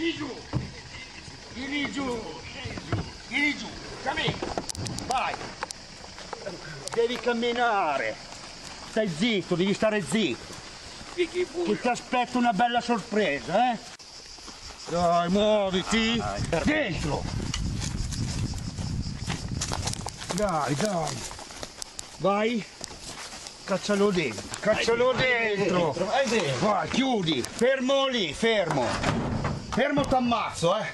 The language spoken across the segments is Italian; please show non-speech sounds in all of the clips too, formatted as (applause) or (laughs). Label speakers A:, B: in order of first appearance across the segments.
A: Vieni giù. Vieni giù. Vieni giù. Cammina. Vai. Devi camminare. Stai zitto, devi stare zitto. Che ti aspetta una bella sorpresa, eh? Dai, muoviti. Dentro. Dai, dai. Vai. Caccialo dentro. Caccialo dentro.
B: Vai dentro.
A: Vai, chiudi. Fermo lì, fermo. Fermo t'ammazzo, eh.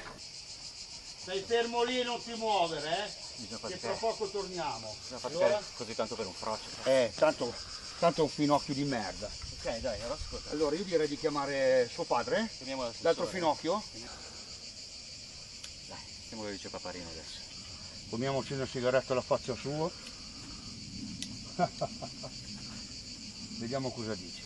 A: Stai fermo lì e non ti muovere, eh.
B: Bisogna
A: Che fra poco torniamo.
B: faticare
A: Allora?
B: così tanto per un frocio.
A: Eh, tanto, tanto è un finocchio di merda.
B: Ok, dai, allora ascolta.
A: Allora io direi di chiamare suo padre, eh? L'altro finocchio.
B: Dai, chiamo che dice Paparino adesso.
A: Fumiamoci una sigaretta alla faccia sua. (laughs) Vediamo cosa dice.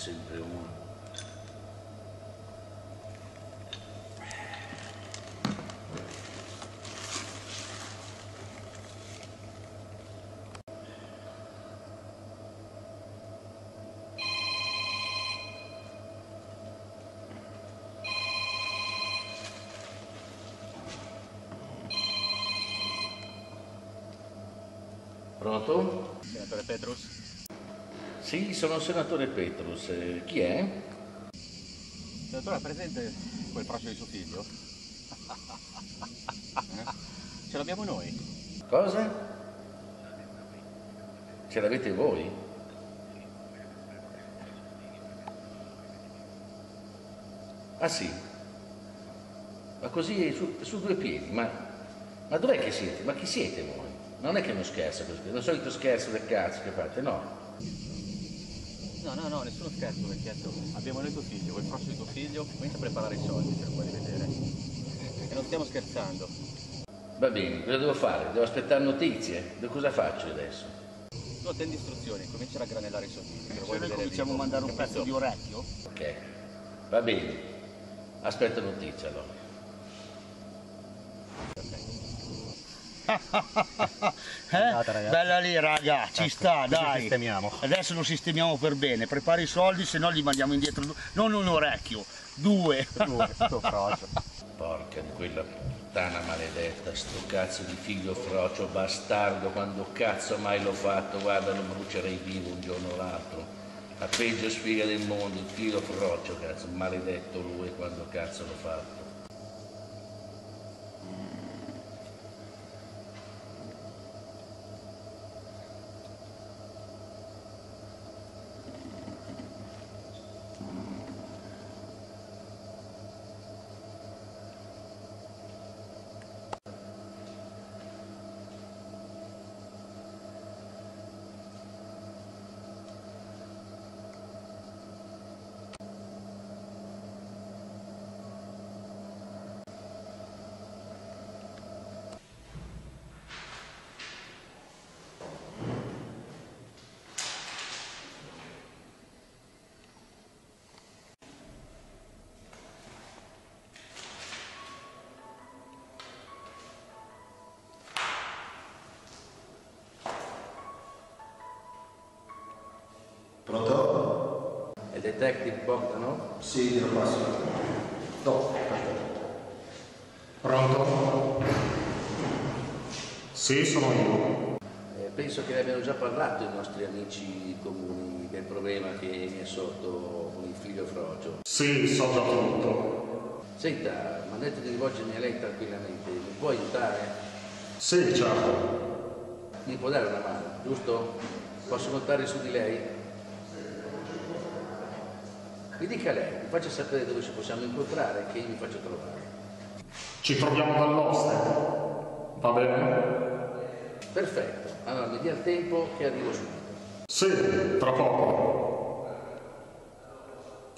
C: Sempre uno. Pronto?
B: Senatore Petrus?
C: Sì, sono il senatore Petrus. Eh, chi è?
B: Senatore, ha presente quel frocio di suo figlio? (laughs) Eh? Ce l'abbiamo noi.
C: Cosa? Ce l'avete voi? Ah sì? Ma così su, su due piedi? Ma, ma dov'è che siete? Ma chi siete voi? Non è che non scherzo questo, è il solito scherzo del cazzo che fate, no?
B: No, no, no, nessuno scherzo, vecchietto. Abbiamo noi tuo figlio, quel frocio di tuo figlio, comincia a preparare i soldi, se lo puoi vedere. E non stiamo scherzando.
C: Va bene, cosa devo fare? Devo aspettare notizie? Da cosa faccio adesso?
B: Tu attendi istruzioni, comincia a raggranellare i soldini. se vuoi
A: noi cominciamo a mandare un pezzo di orecchio,
C: Ok, va bene. Aspetto notizie allora.
A: Eh?
B: Ragazzi.
A: Bella lì raga, ci sta,
B: così
A: dai.
B: sistemiamo.
A: Adesso lo sistemiamo per bene, prepara i soldi, se no li mandiamo indietro, non un orecchio, due.
B: Frocio.
C: Porca di quella puttana maledetta, sto cazzo di figlio frocio bastardo, quando cazzo mai l'ho fatto, guarda lo brucerei vivo un giorno o l'altro. La peggio sfiga del mondo, il figlio frocio, cazzo, maledetto lui quando cazzo l'ho fatto. Detective Bogdanov?
D: Sì, glielo passo. Dopo. Pronto? Sì, sono io.
C: Eh, penso che ne abbiano già parlato i nostri amici comuni del problema che mi è sorto con il figlio Frocio.
D: Sì, so già tutto.
C: Senta, mi ha detto di rivolgermi a lei tranquillamente, mi può aiutare?
D: Sì, certo.
C: Mi può dare una mano, giusto? Posso contare su di lei? Mi dica lei, mi faccia sapere dove ci possiamo incontrare e che io mi faccio trovare.
D: Ci troviamo dall'oste. Va bene?
C: Perfetto, allora mi dia il tempo che arrivo subito.
D: Sì, tra poco.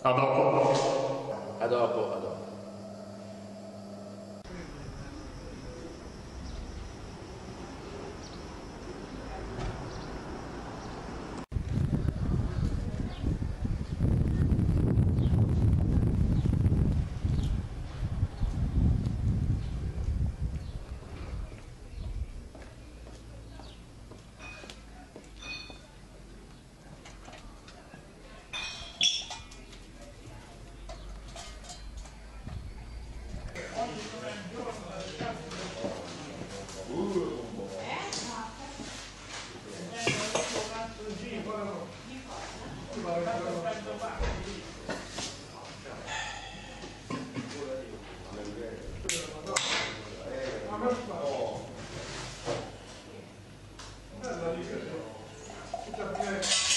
D: A dopo.
C: A dopo, a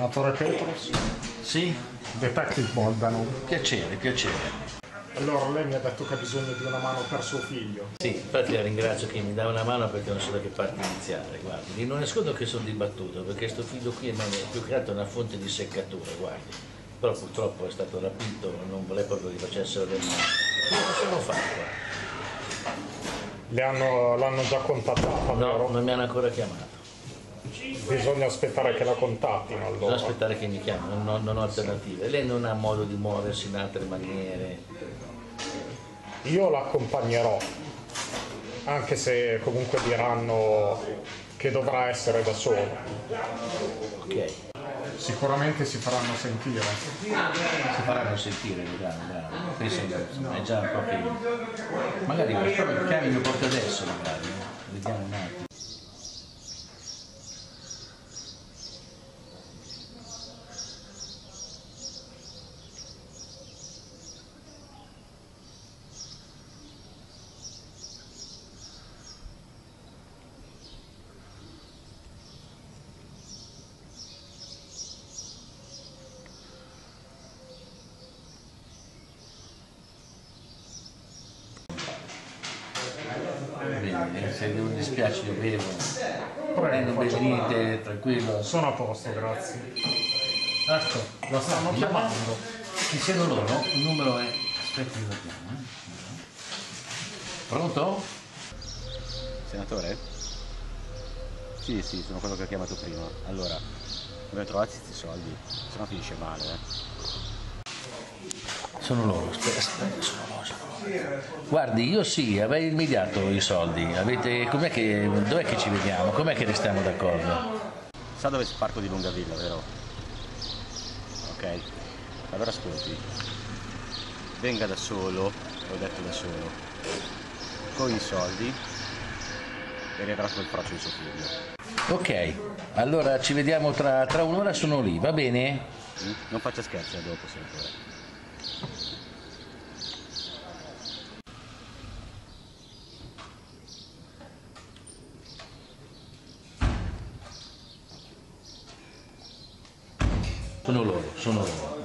D: Senatore Petros,
C: Sì,
D: Detective Bogdanov.
C: piacere, piacere.
D: Allora, lei mi ha detto che ha bisogno di una mano per suo figlio.
C: Sì, infatti la ringrazio che mi dà una mano perché non so da che parte iniziare, guardi. Di non nascondo che sono dibattuto perché questo figlio qui è più che altro una fonte di seccatura, guardi. Però purtroppo è stato rapito, non voleva proprio che facessero del male. Come possiamo fare,
D: hanno- l'hanno già contattata,
C: No,
D: vero?
C: non mi hanno ancora chiamato.
D: Bisogna aspettare che la contattino
C: Bisogna
D: allora.
C: aspettare che mi chiamino, non ho, non ho alternative. Lei non ha modo di muoversi in altre maniere.
D: Io l'accompagnerò, anche se comunque diranno che dovrà essere da solo.
C: Ok.
D: Sicuramente si faranno sentire.
C: Si faranno sentire, vediamo, vediamo. Penso che insomma, è già proprio. Magari proprio chiamino proprio adesso magari. Vediamo un attimo. Bene, non dispiace io bevo. Prendo
D: Prego, faccia-
C: bevite, tranquillo.
D: Sono a posto, grazie.
C: Ecco,
D: La stanno chiamando.
C: Ci siano loro? Il numero è. Aspetti, lo chiamo. eh. Pronto?
B: Senatore? Sì, sì, sono quello che ho chiamato prima. Allora, dobbiamo trovarci questi soldi, se no finisce male, eh.
C: Sono loro, aspetta, aspetta, sono loro, sono loro. Guardi, io sì, avrei immediato i soldi. Avete. Com'è che. Dov'è che ci vediamo? Com'è che restiamo d'accordo?
B: Sa dove è il parco di Lungavilla, vero? Ok, allora ascolti. Venga da solo, ho detto da solo, con i soldi e riavrà quel braccio di suo figlio.
C: Ok, allora ci vediamo tra, tra un'ora sono lì, va bene?
B: Mm? Non faccia scherzi a dopo, senatore.
C: Sono loro, sono loro.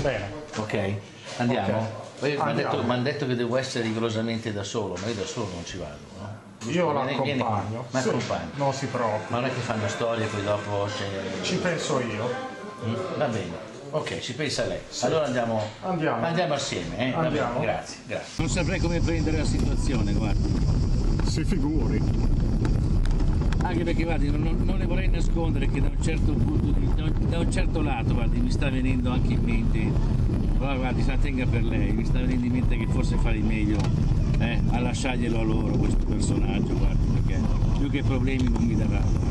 D: Bene.
C: Ok? Andiamo?
D: Ok.
C: Poi mi hanno
D: Andiamo.
C: detto, m'han detto che devo essere rigorosamente da solo, ma io da solo non ci vado. No?
D: Io l'accompagno.
C: Ma
D: Sì,
C: accompagni.
D: Non si preoccupi.
C: Ma non è che fanno storie poi dopo c'è...
D: Ci penso io.
C: Mm? Va bene. Ok, ci pensa lei. Allora andiamo,
D: Andiamo.
C: assieme. Eh? Va
D: Andiamo.
C: bene, grazie, grazie. Non saprei come prendere la situazione, guarda.
D: Si figuri.
C: Anche perché guardi, non, non le vorrei nascondere che da un certo punto di, da un, certo lato guardi, mi sta venendo anche in mente, però guardi, se la tenga per lei, mi sta venendo in mente che forse farei meglio eh, a lasciarglielo a loro questo personaggio, guardi, perché più che problemi non mi darà.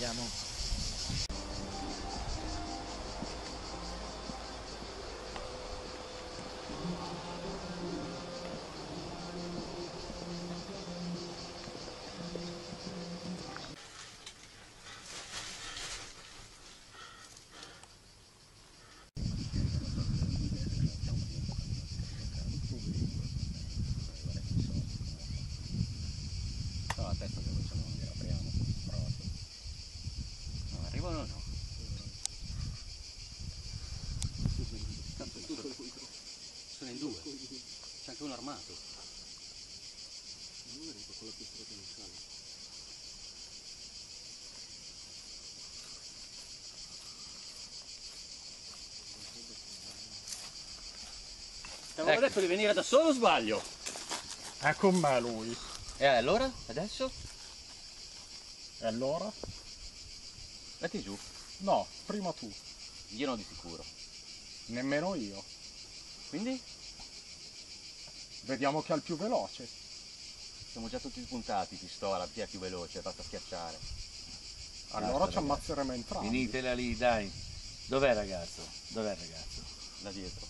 C: Andiamo.
B: No, aspetta che facciamo, li apriamo. Provo. No, arrivano o no? Tanto sono, sono in due. C'è anche uno armato. Ti avevo detto di venire da solo o sbaglio?
D: È con me lui.
B: E allora? Adesso?
D: E allora?
B: Metti giù.
D: No, prima tu.
B: Io non di sicuro.
D: Nemmeno io.
B: Quindi?
D: Vediamo chi è il più veloce.
B: Siamo già tutti spuntati, pistola, chi è più veloce, basta schiacciare.
D: Allora
B: Basta,
D: ci ammazzeremo entrambi.
C: Finitela lì, dai. Dov'è il ragazzo? Dov'è il ragazzo?
B: Da dietro.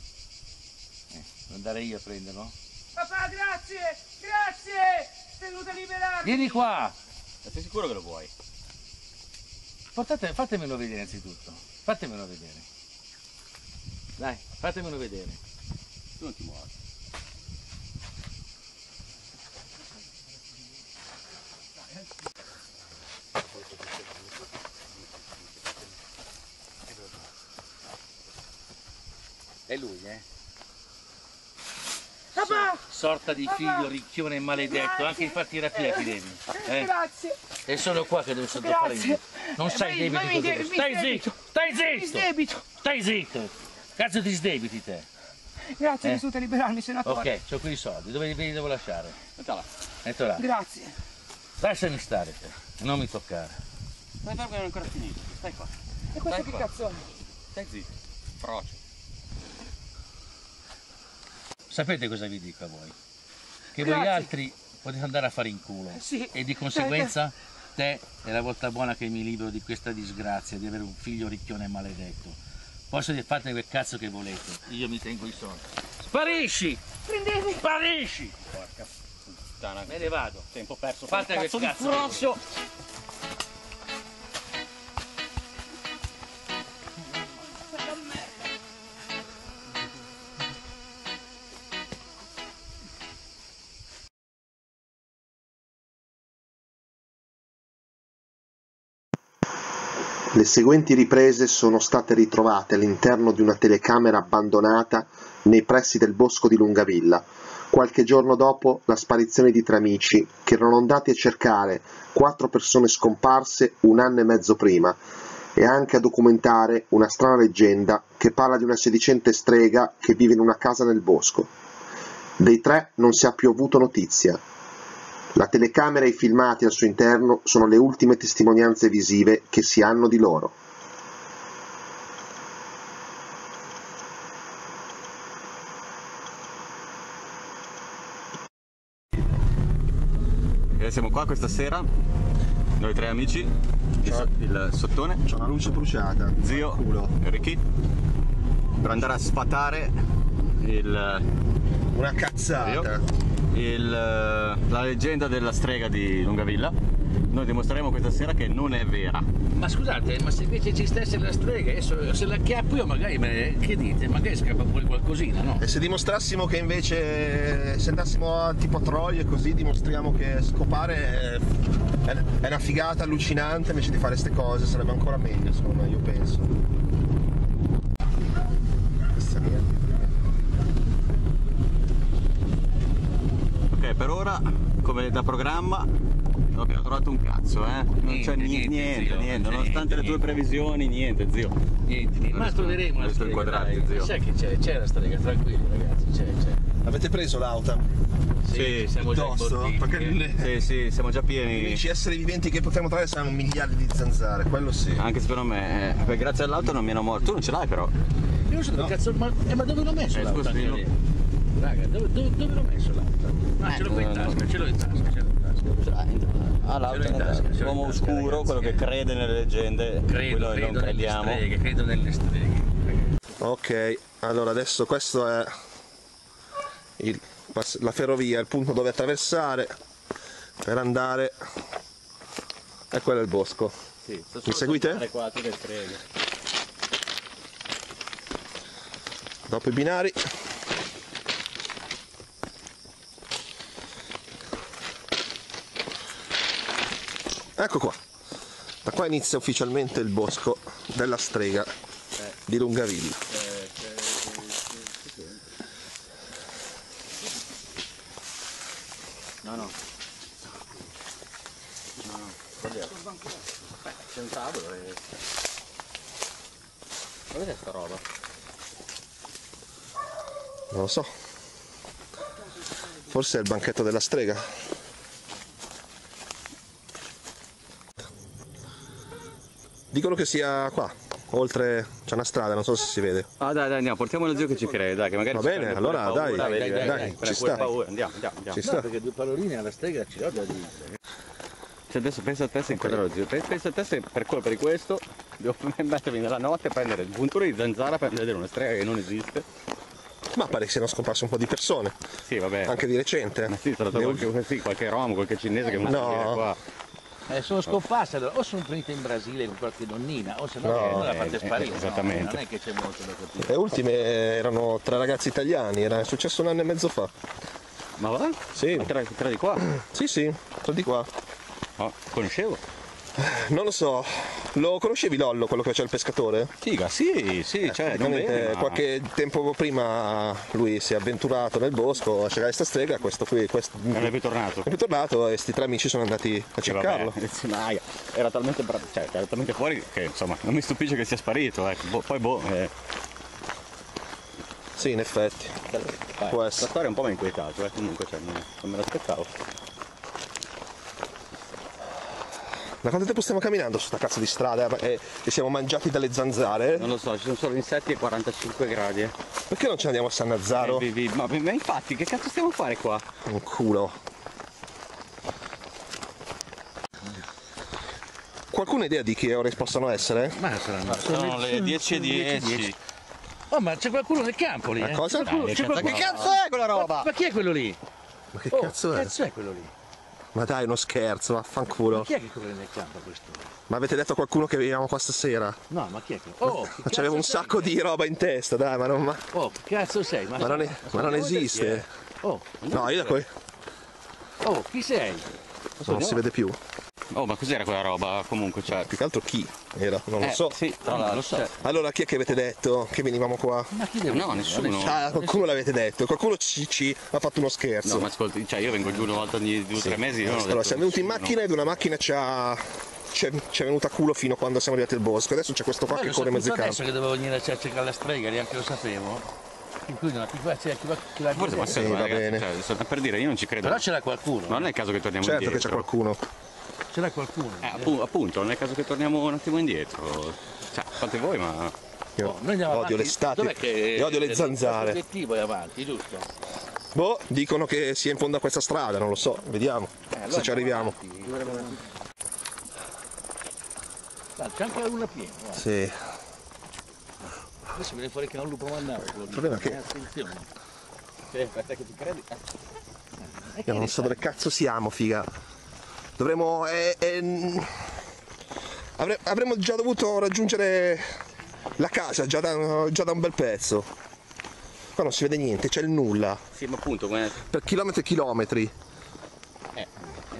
C: Eh, andare io a prenderlo?
E: Papà, grazie! Grazie! Sei venuto a liberarmi!
C: Vieni qua!
B: Ma sei sicuro che lo vuoi?
C: Portate, fatemelo vedere innanzitutto. Fatemelo vedere. Dai, fatemelo vedere.
B: Tu non ti muovi.
C: Lui, eh?
E: Papà!
C: Sorta di figlio ricchione maledetto, anche i fatti rapietti devi. Eh?
E: Grazie!
C: E sono qua che devo sottofare
E: Grazie.
C: io. Non sai
E: Eh, ma mi mi
C: Stai
E: sdebito.
C: zitto, stai
E: Mi
C: zitto,
E: sdebito!
C: stai zitto. Cazzo ti sdebiti te.
E: Grazie,
C: Eh.
E: venuto a liberarmi, senatore.
C: Ok, ho qui i soldi, dove li devo lasciare?
B: Mettala.
C: Metto là.
E: Grazie.
C: Lasciami stare te, non mi toccare.
B: Stai fermo che non è ancora finito. Stai qua.
E: E questo
B: Dai
E: che
B: qua.
E: cazzo è?
B: Stai zitto. Frocio.
C: Sapete cosa vi dico a voi? Che voi
E: Grazie.
C: altri potete andare a fare in culo.
E: Sì.
C: E di conseguenza te è la volta buona che mi libero di questa disgrazia di avere un figlio ricchione maledetto. Posso dire fate quel cazzo che volete, io mi tengo i soldi. Sparisci!
E: Prendevi!
C: Sparisci!
B: Porca puttana.
C: Me ne vado.
B: Tempo perso.
C: Fate quel
B: cazzo di
C: cazzo
F: Le seguenti riprese sono state ritrovate all'interno di una telecamera abbandonata nei pressi del bosco di Lungavilla, qualche giorno dopo la sparizione di tre amici che erano andati a cercare quattro persone scomparse un anno e mezzo prima e anche a documentare una strana leggenda che parla di una sedicente strega che vive in una casa nel bosco. Dei tre non si ha più avuto notizia. La telecamera e i filmati al suo interno sono le ultime testimonianze visive che si hanno di loro.
G: Siamo qua questa sera
B: noi tre amici, il, so- il sottone,
H: C'ho una luce bruciata.
B: zio,
H: Culo.
B: Ricky, per andare a sfatare il,
H: Una cazzata.
B: Il, la leggenda della strega di Lungavilla. Noi dimostreremo questa sera che non è vera.
C: Ma scusate, ma se invece ci stesse la strega, adesso se la chiappo io magari me che dite? Magari scappa pure qualcosina, no?
H: E se dimostrassimo che invece se andassimo a tipo a Troia e così dimostriamo che scopare è, è una figata allucinante invece di fare queste cose sarebbe ancora meglio secondo me, io penso. Questa niente.
B: Ok, per ora, come da programma, non abbiamo trovato un cazzo, eh? Non
C: Niente,
B: c'è ni-
C: niente,
B: niente,
C: zio,
B: niente,
C: niente,
B: nonostante le tue
C: niente.
B: previsioni, niente, zio.
C: Niente, niente. Ma troveremo la strega.
B: inquadrati,
C: dai.
B: zio.
C: Sai che c'è, c'è la strega, tranquilli ragazzi, c'è, c'è.
H: Avete preso l'auta?
B: Sì,
C: siamo già
H: Piuttosto? Perché le-
B: Sì, sì, siamo già
H: gli
B: pieni.
H: unici esseri viventi che potremmo trovare saranno miliardi di zanzare, quello sì.
B: Anche secondo me, eh, grazie all'auto non mi hanno morto. Tu non ce l'hai però.
C: Io non so dove cazzo, ma, eh, ma dove l'ho messo
B: Eh,
C: l'auto?
B: scusa, io-?
C: Raga, dove, dove, dove l'ho messo l'auto? Ah, ce l'ho qui in
B: Eh,
C: tasca, ce l'ho in tasca, ce l'ho in tasca.
B: Ah, l'auto
C: Ce l'ho in tasca,
B: l'uomo oscuro,
C: ragazzi,
B: quello che
C: eh.
B: crede nelle leggende,
C: Credo,
B: quello
C: credo
B: non
C: nelle
B: crediamo.
C: streghe, credo nelle streghe.
H: Ok, allora adesso questo è il- la ferrovia, il punto dove attraversare per andare. E quello è il bosco.
B: Sì, sto
H: Mi seguite?
B: Qua.
H: Dopo i binari. Ecco qua. Da qua inizia ufficialmente il bosco della strega di Lungavilla.
B: No, no. No, no. Beh, c'è un tavolo e... Dov'è sta roba?
H: Non lo so. Forse è il banchetto della strega. Dicono che sia qua, oltre c'è una strada, non so se si vede.
B: Ah dai dai andiamo, portiamo lo zio che ci crede, dai, che magari
H: Va
B: ci
H: bene, allora,
B: paura,
H: dai, dai,
B: vedi,
H: dai,
B: prende
H: ci sta.
B: paura. Andiamo, andiamo, andiamo.
H: Ci
C: No,
H: sta.
C: perché due palloline alla strega ci ho da dire.
B: Cioè adesso pensa a te se inquadrare lo zio, Pe- pensa a te se per colpa di questo devo (laughs) mettermi nella notte a prendere il punturo di zanzara per vedere una strega che non esiste.
H: Ma pare che siano scomparse un po' di persone,
B: Sì vabbè.
H: anche di recente.
B: Ma sì, sarà stato qualche, sì, qualche rom, qualche cinese che mi
H: No.
B: qua.
C: Eh, sono scomparse allora, o sono finite in Brasile con qualche donnina, o se no,
H: No,
C: la
B: eh,
C: fate
B: eh,
C: sparire. no?
B: esattamente.
C: Non è che c'è molto da capire.
H: Le ultime erano tre ragazzi italiani, era successo un anno e mezzo fa.
B: Ma va?
H: Sì.
B: Ma tra, tra di qua?
H: Sì, sì, sono di qua.
B: Oh, conoscevo.
H: Non lo so, lo conoscevi Lollo, quello che faceva il pescatore?
B: Figa, sì, sì, cioè, bene, ma-
H: qualche tempo prima lui si è avventurato nel bosco a cercare sta strega, questo qui questo...
B: Non è più tornato.
H: è ritornato e sti tre amici sono andati a
B: vabbè,
H: cercarlo.
B: sì, ma era talmente bravo, cioè, era talmente fuori che insomma non mi stupisce che sia sparito, ecco. Boh, poi boh, eh,
H: Sì, in effetti.
B: dai,
H: Può
B: la
H: essere.
B: storia un po' mi ha inquietato, eh, comunque cioè, non me l'aspettavo.
H: Da quanto tempo stiamo camminando su sta cazzo di strada e, e siamo mangiati dalle zanzare?
B: Non lo so, ci sono solo insetti e 45 gradi. Eh.
H: Perché non ce ne andiamo a San Nazzaro?
B: Eh, vi- vi- ma, ma infatti che cazzo stiamo a fare qua?
H: Un culo. Qualcuno ha idea di che ore possano essere?
C: Ma saranno.
B: Sono le 10 e 10.
C: Oh, ma c'è qualcuno nel campo lì?
H: Ma
C: eh?
H: cosa?
C: C'è qualcuno-
B: Dai,
C: c'è
B: cazzo-
C: qualcuno-
B: che cazzo è quella roba?
C: Ma, ma chi è quello lì?
H: Ma che
C: Oh,
H: cazzo è?
C: cazzo è quello lì?
H: Ma dai, uno scherzo, vaffanculo.
C: Chi è che corre nel campo a quest'ora?
H: Ma avete detto a qualcuno che veniamo qua stasera?
C: No, ma chi è che. Oh, che
H: Ma c'avevo un
C: sei?
H: sacco di roba in testa, dai, ma non, ma,
C: Oh, che cazzo sei? Ma,
H: ma non, è- ma non esiste.
C: Oh,
H: No, io da qui
C: oh, chi sei?
H: non si vede più.
B: Oh, ma cos'era quella roba? Comunque, cioè.
H: Più che altro chi era, non lo
B: Eh,
H: so.
B: Sì, tra
C: Non
B: l'altro.
C: lo so.
B: cioè,
H: Allora chi è che avete detto che venivamo qua?
C: Ma chi deve
B: no, nessuno.
H: Ah, qualcuno l'avete detto, qualcuno ci, ci ha fatto uno scherzo.
B: No, ma ascolti, cioè io vengo giù una volta ogni due o tre mesi.
H: allora,
B: detto
H: siamo venuti in macchina ed una macchina ci ha. Ci è, venuta a culo fino a quando siamo arrivati al bosco. Adesso c'è questo qua
C: Ma
H: che
C: lo
H: corre mezzo ai
C: adesso che dovevo venire a cercare la strega, neanche lo sapevo. In cui non chi va, chi va, chi va
B: Forse ma
H: Sì,
B: sì,
H: va
B: ragazzi,
H: bene.
B: cioè, per dire, io non ci credo.
C: Però c'era qualcuno.
B: Ma non è il caso che torniamo
H: Certo che
B: indietro.
H: c'è qualcuno.
C: C'era qualcuno.
B: Eh, appu- appunto, non è caso che torniamo un attimo indietro. Cioè, fate voi, ma.
H: Io
C: Oh, noi andiamo
H: odio
C: avanti.
H: l'estate
C: che
H: e odio le
C: il
H: zanzare.
C: L'obiettivo è avanti, giusto?
H: Boh, dicono che sia in fondo a questa strada, non lo so, vediamo
C: Eh, allora
H: se ci arriviamo.
C: avanti. C'è anche la luna piena, guarda.
H: Sì.
C: Adesso viene fuori che è un lupo mandato. Il
H: problema è che-
C: Attenzione. Sì, aspetta che ti credi. Eh.
H: Io non so dove cazzo siamo, figa. Dovremmo. eh, eh, avre- avremmo già dovuto raggiungere la casa già da, già da un bel pezzo. Qua non si vede niente, c'è il nulla.
B: Sì, ma appunto, come...
H: Per chilometri e chilometri.
C: Eh,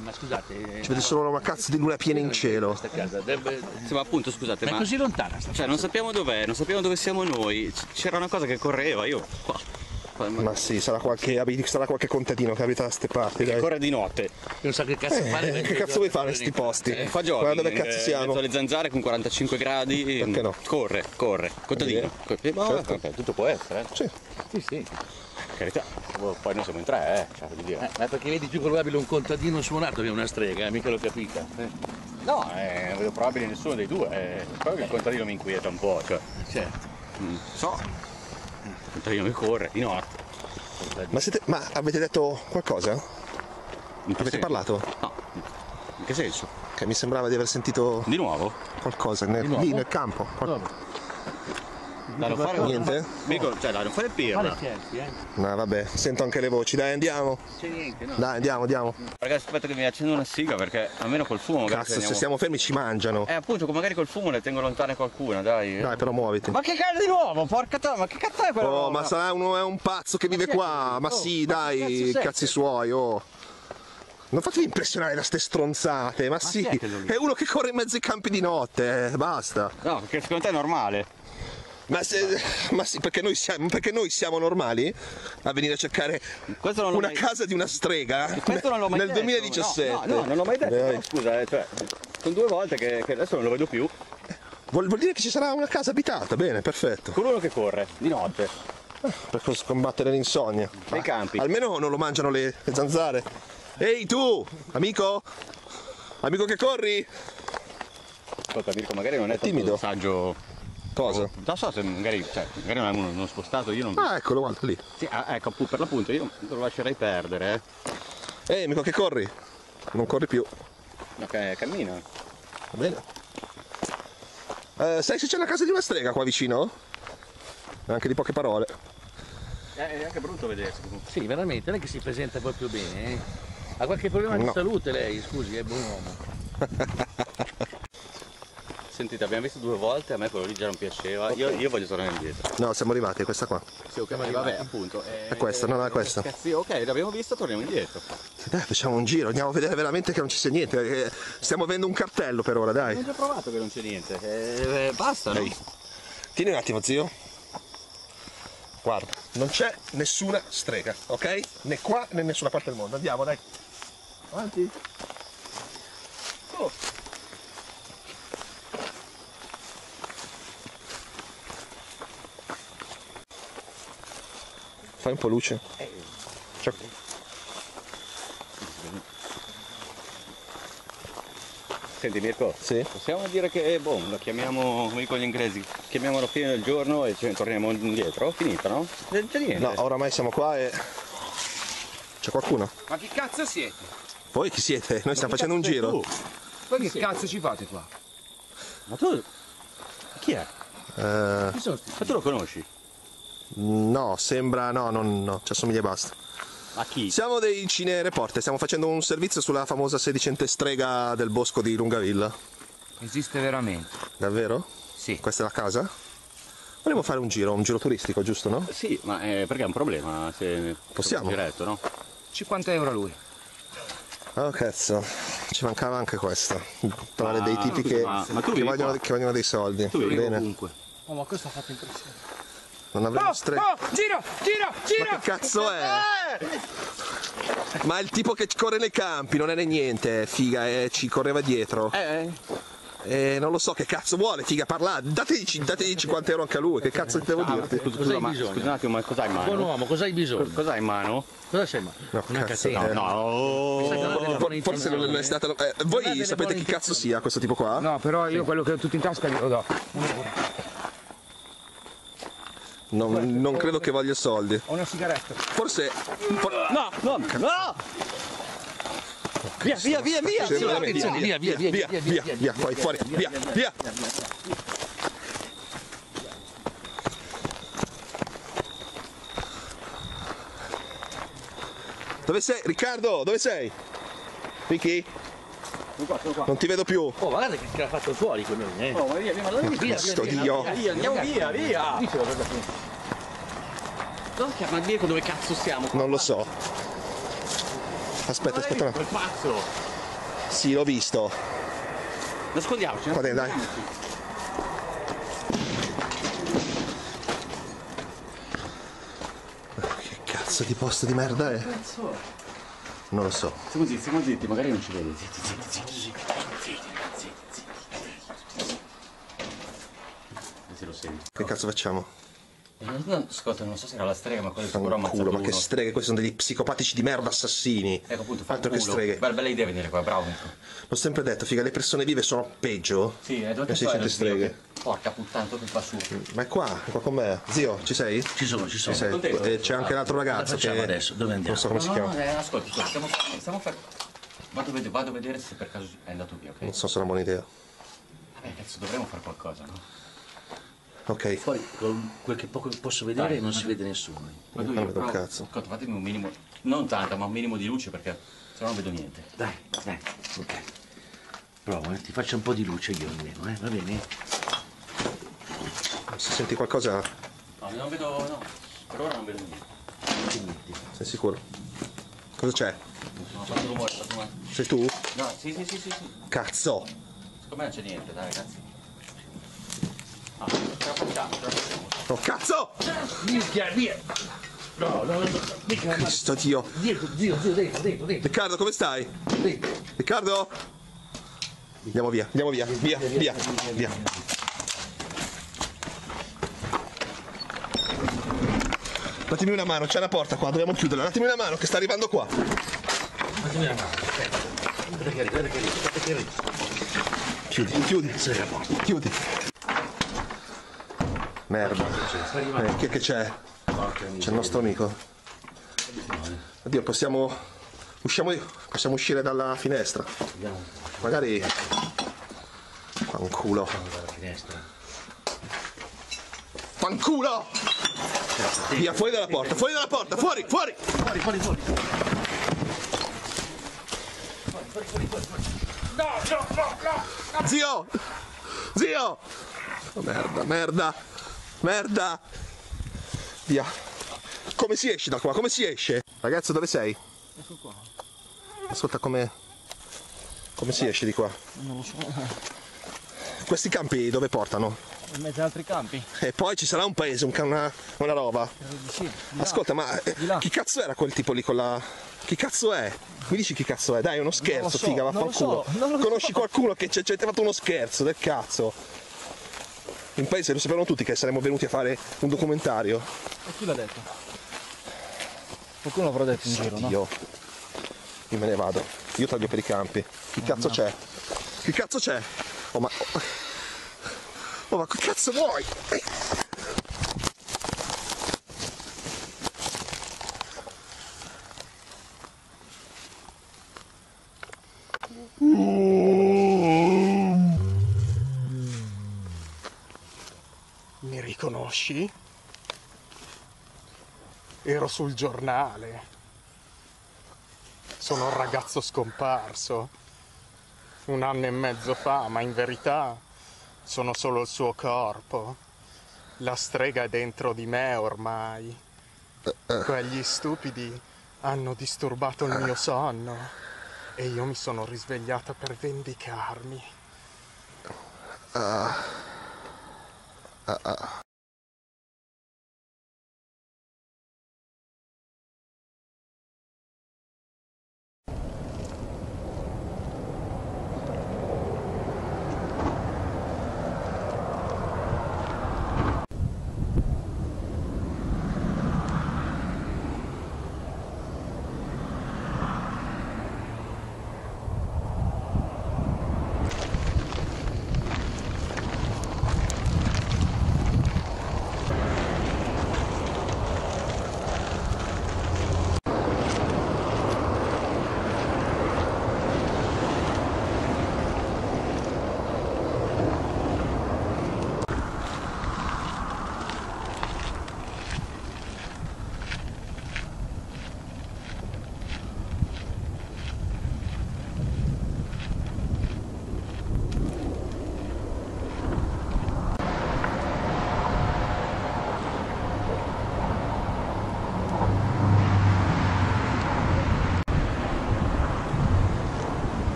C: ma scusate.
H: Ci vede solo una cazzo di luna piena in cielo.
C: Questa casa deve...
B: Sì, ma appunto, scusate,
C: Ma è
B: ma...
C: così lontana
B: Cioè, non sappiamo dov'è, non sappiamo dove siamo noi. C'era una cosa che correva, io... Qua. Qua- ma-
H: Ma sì, sarà qualche, sarà qualche contadino che abita da ste parti,
B: Che
H: dai.
B: corre di notte.
C: Non so che cazzo fare.
H: Eh, che cazzo vuoi fare in sti posti?
B: Eh, fa giochi.
H: Guarda dove cazzo
B: in
H: siamo.
B: mezzo alle zanzare con 45 gradi.
H: Perché no?
B: Corre, corre. Contadino. Eh, ma
H: Certo.
B: vabbè, tutto può essere, eh.
H: Sì.
C: Sì, sì.
B: Carità. Oh, Poi noi siamo in tre, eh. Cioè, dire.
C: Eh, ma perché vedi più probabile un contadino suonato che una strega, eh, mica l'ho capita. Eh.
B: No, eh, non vedo probabile nessuno dei due. Eh, proprio che il contadino mi inquieta un po', cioè.
C: Certo.
B: mm, So. Il contadino che corre di notte.
H: Ma, siete, ma avete detto qualcosa? Avete
B: senso?
H: parlato?
B: No. In che senso?
H: Che mi sembrava di aver sentito
B: Di nuovo?
H: qualcosa nel-
C: nuovo?
H: lì nel campo. Qual-
B: Dai, non fare
H: Niente?
B: Dico, cioè, dai, non fare pirla.
C: eh.
H: No, vabbè, sento anche le voci. Dai, andiamo.
B: C'è niente, no.
H: Dai, andiamo, andiamo.
B: Ragazzi, aspetta che mi accendo una siga perché almeno col fumo
H: Cazzo, se
B: teniamo-
H: stiamo fermi ci mangiano.
B: Eh, appunto, magari col fumo ne tengo lontane qualcuna, dai.
H: Dai, però muoviti.
B: Ma che cazzo di nuovo? Porca troia, ma che cazzo è quello?
H: Oh, ma sarà uno è un pazzo che vive
B: è
H: qua.
B: che-
H: Ma
B: oh,
H: sì,
B: ma
H: dai,
B: sei?
H: cazzi suoi, oh. Non fatevi impressionare da ste stronzate, ma, sì,
B: chi è
H: è uno che corre in mezzo ai campi di notte, eh, basta.
B: No, perché secondo te è normale.
H: Ma, se, ma sì, perché noi, siamo, perché noi siamo normali a venire a cercare una
B: mai-
H: casa di una strega
B: Questo non l'ho mai
H: nel
B: detto.
H: 2017?
B: No, no, no, non l'ho mai detto.
H: Dai.
B: però, scusa, eh, cioè, sono due volte che, che adesso non lo vedo più.
H: Vuol, vuol dire che ci sarà una casa abitata, bene, perfetto.
B: Con uno che corre, di notte.
H: Per cos- combattere l'insonnia.
B: Nei campi.
H: Almeno non lo mangiano le, le zanzare. Ehi tu, amico? Amico che corri?
B: Ascolta, Mirko, magari non è, tanto
H: timido.
B: saggio.
H: Cosa?
B: Non so se magari, cioè, magari non è uno, spostato, io non.
H: Ah, eccolo, guarda lì.
B: Sì, ah, ecco, appunto, per l'appunto, io lo lascerei perdere, eh.
H: Ehi, amico che corri? Non corri più.
B: Ok, cammina.
H: Va bene. Eh, sai se c'è una casa di una strega qua vicino? Anche di poche parole.
B: Eh, è anche brutto vedersi.
C: Sì, veramente, non è che si presenta proprio bene, eh. Ha qualche problema di
H: No.
C: salute lei, scusi, è buon uomo. (laughs)
B: Sentite, abbiamo visto due volte, a me quello lì già non piaceva. Io, io voglio tornare indietro.
H: No, siamo arrivati, è questa qua.
B: Sì, ok, vabbè, appunto. eh,
H: È questa, no, no, è questa.
B: Cazzi, ok, l'abbiamo vista, torniamo indietro.
H: Dai, facciamo un giro, andiamo a vedere veramente che non ci sia niente. perché Stiamo avendo un cartello per ora, dai.
B: Abbiamo già provato che non c'è niente. Eh, basta, no?
H: Tieni un attimo, zio. Guarda, non c'è nessuna strega, ok? Né qua né nessuna parte del mondo. Andiamo, dai. Avanti. Oh. Fai un po' luce. Cioè,
B: Senti Mirko,
H: Sì.
B: possiamo dire che, eh, boh, lo chiamiamo, come dicono gli inglesi, chiamiamo la fine del giorno e ne torniamo indietro? Finita, no? C'è c'è niente.
H: no, oramai siamo qua e... C'è qualcuno?
E: Ma chi cazzo siete?
H: Voi chi siete? Noi stiamo facendo un giro.
B: Tu?
E: Voi che cazzo ci fate qua?
B: Ma tu... Chi è?
H: Eh,
B: Ma tu lo conosci?
H: No, sembra... No, non, no, ci assomiglia e basta.
B: A chi?
H: Siamo dei cine reporter, stiamo facendo un servizio sulla famosa sedicente strega del bosco di Lungavilla.
E: Esiste veramente?
H: Davvero?
E: Sì.
H: Questa è la casa? Volevo fare un giro, un giro turistico, giusto, no?
B: Sì, ma eh, perché è un problema se...
H: Possiamo?
B: Diretto, no?
E: 50 euro a lui.
H: Oh cazzo, ci mancava anche questo. Trovare dei tipi che,
B: ma- ma
H: che, vogliono, che vogliono dei soldi.
B: Tu
H: Bene,
E: Ovunque.
C: Oh, ma questo ha fatto impressione.
H: Non avremo
E: Oh,
H: stre...
E: oh, giro, giro, giro!
H: Ma che cazzo è? Ma è il tipo che corre nei campi, non è niente, figa, eh, ci correva dietro.
B: Eh,
H: E non lo so che cazzo vuole, figa, parlate, dategli, dategli 50 euro anche a lui, che cazzo devo dirti?
B: scusa,
C: Cos'hai
B: scusa, ma,
C: bisogno?
B: scusa un attimo, ma cos'hai in
C: Buon
B: mano?
C: uomo, cosa hai bisogno?
B: Cos'hai in mano?
C: Cosa sei ma?
H: No,
C: Una
H: cazzo,
C: catena.
H: eh.
B: No, oh.
C: Delle
H: For-
C: buone
H: Forse non è stata. eh, voi sapete chi cazzo sia questo tipo qua?
E: No, però io quello che ho tutto in tasca glielo do.
H: Non, non credo che voglia soldi.
E: Ho una sigaretta.
H: Forse. for-
B: No, no, no!
A: Via, via, via, via.
H: Veramente,
A: Attenzione, via, via, via,
H: via, via, via, fuori, fuori, via, via. Dove sei? Riccardo, dove sei? Ricky? Non ti vedo più.
A: Oh, guarda che l'ha fatto fuori quello lì, eh. Oh, ma via, via, ma via, via,
H: Cristo
A: via,
H: Dio.
A: via, via, andiamo via, via. Non chiama Diego dove cazzo siamo?
H: Non lo so. Aspetta, aspetta.
A: Quel pazzo.
H: Sì, l'ho visto.
A: Nascondiamoci.
H: Va bene, dai. Che cazzo di posto di merda è? Non lo so.
B: Stiamo zitti, stiamo zitti, magari non ci vedi. Zitti, zitti, zitti, zitti, zitti, zitti, zitti. Se lo senti.
H: Che cazzo facciamo?
B: No, ascolta, non so se era la strega, ma quello sicuro ammazzato
H: Fanculo, ma che streghe, questi sono degli psicopatici di merda assassini.
B: Ecco appunto, fa
H: Altro che
B: culo.
H: streghe.
B: Bella, bella idea venire qua, bravo.
H: L'ho sempre detto, figa, le persone vive sono peggio.
B: Sì, è dove
H: che
B: che
H: si
B: lo zio
H: streghe.
B: che- Porca puttana, dove fa su?
H: Ma è qua, è qua con me. Zio, ci sei?
C: Ci sono, ci sono.
H: Ci sei?
B: contento.
H: E c'è anche l'altro ragazzo che...
C: adesso? Dove andiamo?
H: Non so come si
B: No, no,
H: chiama.
B: no, eh, ascolta, ascolta, stiamo, stiamo per... Vado a, vedere, vado a vedere se per caso è andato via, ok?
H: Non so se è una buona idea.
B: Vabbè, cazzo, dovremmo fare qualcosa, no?
H: Ok.
C: Fuori, con quel che poco posso vedere,
B: Dai,
C: non si vede nessuno.
B: Vado
H: Non
B: io,
H: vedo il cazzo.
B: ascolta, fatemi un minimo, non tanto, ma un minimo di luce perché se no non vedo niente.
C: Dai, dai, ok. Prova, eh, ti faccio un po' di luce io almeno, eh? Va bene?
H: Se senti qualcosa,
B: No, non vedo, no, per ora non vedo niente.
H: sei sicuro? Cosa c'è?
B: Ho fatto rumore, fatto rumore.
H: Sei tu?
B: No, sì, sì, sì, sì, sì.
H: Cazzo!
B: Secondo me non c'è niente, dai ragazzi. Ah,
H: Oh cazzo!
A: Minchia, via. No, no, no, mica,
H: Cristo Dio!
A: dietro, zio, zio, dentro, dentro, dentro,
H: Riccardo, come stai?
A: dentro.
H: Riccardo? Andiamo via, andiamo via, via, via, via. Datemi una mano, c'è una porta qua, dobbiamo chiuderla. Datemi una mano che sta arrivando qua.
A: Fatemi una mano, aspetta. Guarda che arriva, guarda che arriva, guarda che arriva.
H: Chiudi, chiudi, chiudi. Merda. Eh, che, che c'è? C'è il nostro amico. Oddio, possiamo. Usciamo, possiamo uscire dalla finestra. Magari. Fanculo.
C: Dalla finestra.
H: Fanculo! Via, fuori dalla porta, fuori dalla porta, fuori, fuori!
A: Fuori, fuori, fuori. No, no, no, no.
H: Zio! Zio! Oh, merda, merda, merda! Via. Come si esce da qua? Come si esce? Ragazzo, dove sei? Ascolta come. Come si esce di qua?
A: Non lo so.
H: Questi campi dove portano?
A: In mezzo ad altri campi.
H: E poi ci sarà un paese, un una, una roba.
A: Sì.
H: Ascolta, ma eh,
A: Di là.
H: chi cazzo era quel tipo lì con la. Chi cazzo è? Mi dici chi cazzo è? Dai, uno scherzo,
A: so,
H: figa, vaffanculo.
A: so,
H: Conosci
A: so.
H: qualcuno che ci ci ha fatto uno scherzo del cazzo? In paese lo sapevano tutti che saremmo venuti a fare un documentario.
A: E chi l'ha detto? Qualcuno l'avrà detto in giro, no?
H: Io. Io me ne vado. Io taglio per i campi. Chi cazzo c'è? Chi cazzo c'è? Oh ma. Oh ma che cazzo vuoi?
D: Mi riconosci? Ero sul giornale. Sono un ragazzo scomparso. Un anno e mezzo fa, ma in verità sono solo il suo corpo. La strega è dentro di me ormai. Quegli stupidi hanno disturbato il mio sonno e io mi sono risvegliata per vendicarmi.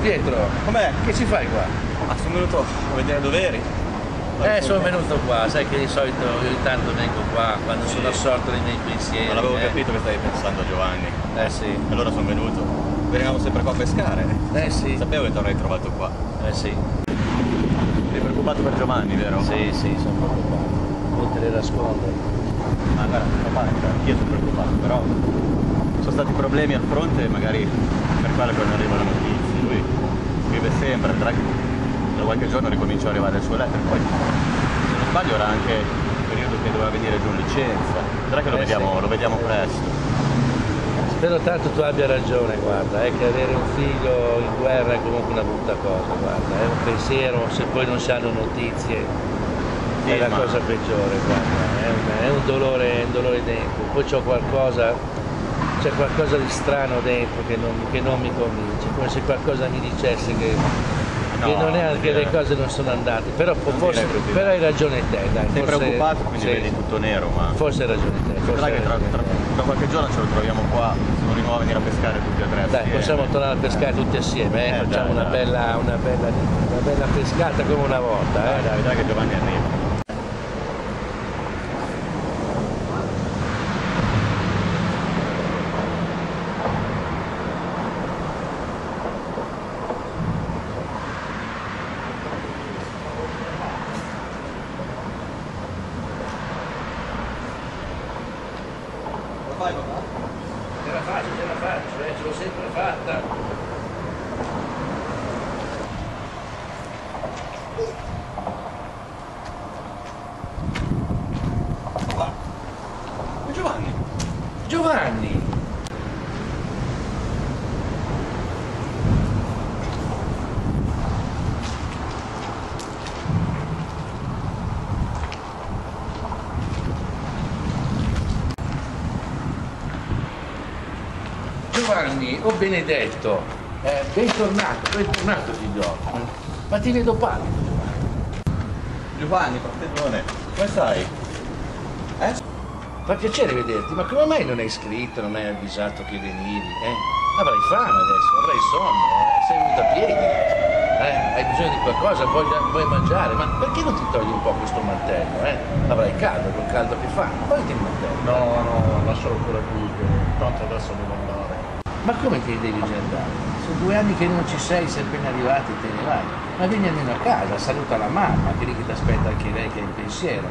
C: Pietro,
B: Com'è?
C: che ci fai qua?
B: Ah, sono venuto a vedere doveri.
C: Eh, sono venuto qua, sai che di solito io ogni tanto vengo qua quando sono assorto nei miei pensieri.
B: Non avevo
C: eh.
B: capito che stavi pensando Giovanni.
C: Eh sì,
B: Allora sono venuto. Venivamo sempre qua a pescare.
C: eh sì,
B: Sapevo che ti avrei trovato qua.
C: eh sì,
B: Sei preoccupato per Giovanni, vero?
C: sì, sì, sono preoccupato. Non te le nascondere.
B: Ma guarda, papà, anch'io sono preoccupato, però sono stati problemi al fronte, magari per quello che non arrivano notizie. Lui scrive sempre, che da qualche giorno ricominciò a arrivare il suo lettere. Poi, se non sbaglio, era anche il periodo che doveva venire giù in licenza. Vedrà che lo,
C: Eh,
B: vediamo,
C: sì.
B: lo vediamo presto.
C: Spero tanto tu abbia ragione, guarda, è che avere un figlio in guerra è comunque una brutta cosa, guarda, è un pensiero, se poi non si hanno notizie
B: Sì,
C: è la
B: ma-
C: cosa peggiore, guarda, è un, è un dolore, è un dolore dentro, poi c'ho qualcosa, c'è qualcosa di strano dentro che non, che non mi convince, come se qualcosa mi dicesse che, che
B: No,
C: non è che le cose non sono andate, però forse, però hai ragione te, dai.
B: Sei
C: forse-
B: preoccupato, quindi
C: sì,
B: vedi tutto nero, ma
C: Forse hai ragione te, forse hai
B: che tra,
C: ragione
B: tra-
C: te.
B: tra qualche giorno ce lo troviamo qua, siamo di nuovo a venire a pescare tutti e tre.
C: Dai,
B: assieme.
C: possiamo tornare a pescare tutti assieme, eh?
B: Eh,
C: facciamo
B: dai,
C: una,
B: dai.
C: Bella, una, bella, una bella pescata come una volta.
B: Dai,
C: Eh?
B: dai, vedrai che Giovanni arriva. Lo fai papà?
C: Ce la faccio, ce la faccio, eh? ce l'ho sempre fatta.
B: Giovanni?
C: Giovanni! Giovanni, oh benedetto, eh, bentornato, bentornato figlio. Ma ti vedo pallido, Giovanni.
B: Fratello, come stai?
C: Fa piacere vederti, ma come mai non hai scritto, non hai avvisato che venivi? Eh? Avrai fame adesso, avrai sonno, eh? sei venuto a piedi, eh? hai bisogno di qualcosa, vuoi, vuoi mangiare, ma perché non ti togli un po' questo mantello? Eh? Avrai caldo, col caldo che fa, togliti il mantello.
D: No, no, lascialo pure qui, che tanto adesso devo andare.
C: Ma come ti devi già andare? Sono due anni che non ci sei, sei appena arrivato e te ne vai. Ma vieni almeno a casa, saluta la mamma, che lì che ti aspetta anche lei che è in pensiero.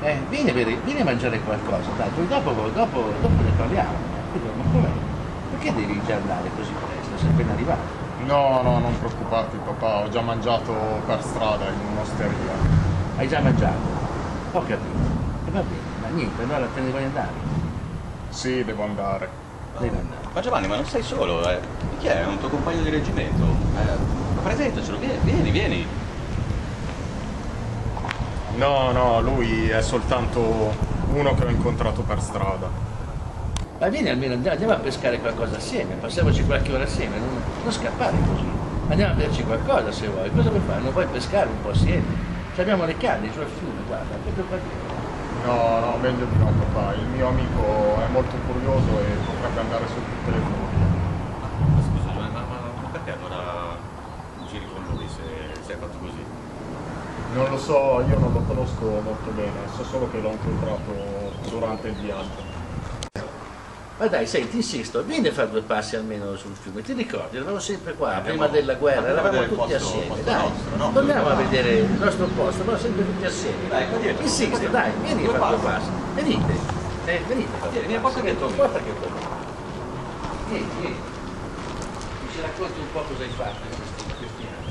C: Eh, vieni, a bere- vieni a mangiare qualcosa, dai, poi dopo, dopo, dopo ne parliamo. Ma com'è? Perché devi già andare così presto? Sei appena arrivato.
D: No, no, non preoccuparti papà, ho già mangiato per strada in un'osteria.
C: Hai già mangiato? Ho capito. E va bene, ma niente, allora te ne vuoi andare?
D: Sì, devo andare.
C: Devi andare.
B: Ma Giovanni, ma non sei solo, eh? Chi è? Un tuo compagno di reggimento? Eh, presentacelo, vieni, vieni, vieni.
D: No, no, lui è soltanto uno che ho incontrato per strada.
C: Ma vieni almeno, andiamo, a pescare qualcosa assieme, passiamoci qualche ora assieme, non, non scappare così. Andiamo a berci qualcosa se vuoi. Cosa vuoi fare? Non vuoi pescare un po' assieme? Ci abbiamo le canne giù al fiume, guarda, proprio qua.
D: No, no, meglio di no papà, il mio amico è molto curioso e potrebbe andare su tutte le furie.
B: Ma scusa Giovanni, ma, ma- ma perché allora giri con lui se sei fatto così?
D: Non lo so, io non lo conosco molto bene, so solo che l'ho incontrato durante il viaggio.
C: Ma dai, senti, insisto, vieni a fare due passi almeno sul fiume. Ti ricordi? Eravamo sempre qua,
B: Andiamo-
C: prima della guerra,
B: a
C: eravamo tutti
B: posto-
C: assieme.
B: posto
C: Dai,
B: nostro, no?
C: torniamo a vedere il nostro posto, eravamo sempre tutti assieme.
B: Dai, qua dietro, qua
C: Insisto, dai, vieni a
B: Due
C: fare due
B: passi.
C: Venite, eh, venite.
B: Vieni, vieni, porta che torni.
C: Porta che torni. Vieni, vieni. Mi ci racconti un po' cosa hai fatto in questi, in questi anni.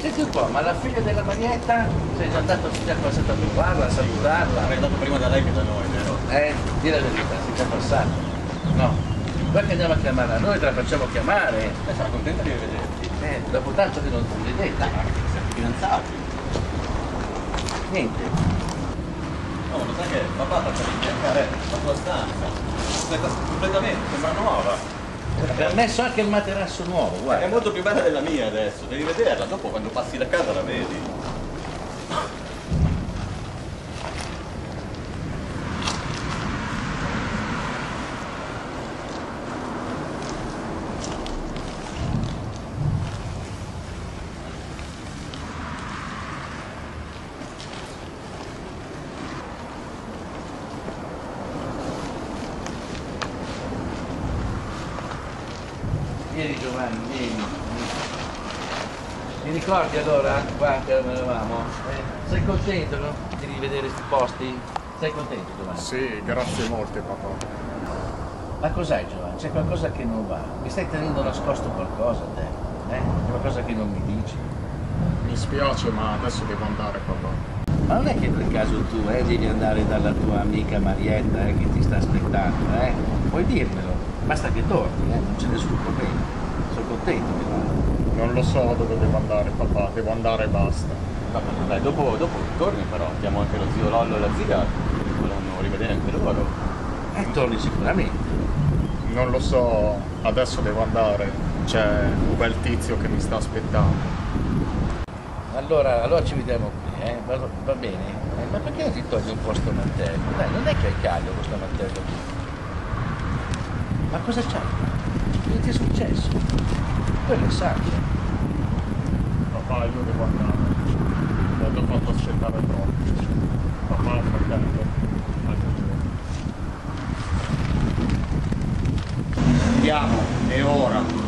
C: Senti un po', ma la figlia della Marietta sei già andato, già passato a trovarla, a salutarla?
B: Sarei andato prima da lei che da noi, vero?
C: Eh, di la verità, sei già passato. No. Guarda che andiamo a chiamarla, noi te la facciamo chiamare.
B: Lei sarà contenta di rivederti.
C: Eh, dopo tanto che non ti vedete.
B: Siamo fidanzati.
C: Niente.
B: No, lo sai che papà faccia ricercare la tua stanza. Completa- completamente, sembra nuova.
C: Abbiamo messo anche il materasso nuovo,
B: È
C: guarda.
B: molto più bella della mia adesso, devi vederla, dopo quando passi da casa la vedi.
C: Giovanni, vieni. Ti ricordi allora qua che eravamo? Eh, sei contento no? di rivedere questi posti? Sei contento Giovanni?
D: Sì, grazie molte papà.
C: Ma cos'è Giovanni? C'è qualcosa che non va? Mi stai tenendo nascosto qualcosa te? Eh? Qualcosa che non mi dici?
D: Mi spiace ma adesso devo andare papà.
C: Ma non è che per caso tu eh, devi andare dalla tua amica Marietta eh, che ti sta aspettando, eh? Puoi dirmelo, basta che torni, eh? non c'è nessun problema. Sono contento che vada.
D: Non lo so dove devo andare papà, devo andare e basta.
B: Vabbè, dai, dopo, dopo torni però, abbiamo anche lo zio Lollo e la zia, vogliono rivedere anche loro.
C: Eh, torni sicuramente.
D: Non lo so, adesso devo andare. C'è un bel tizio che mi sta aspettando.
C: Allora, allora ci vediamo qui, eh? va, va bene? Eh, ma perché non ti togli un po' sto mantello? Dai, non è che hai caldo questo mantello qui. Ma cosa c'hai? Cosa ti è successo? Quello è sangue.
D: Papà, io devo andare. Mi hanno fatto aspettare troppo. Papà, fratello.
A: Andiamo, è ora.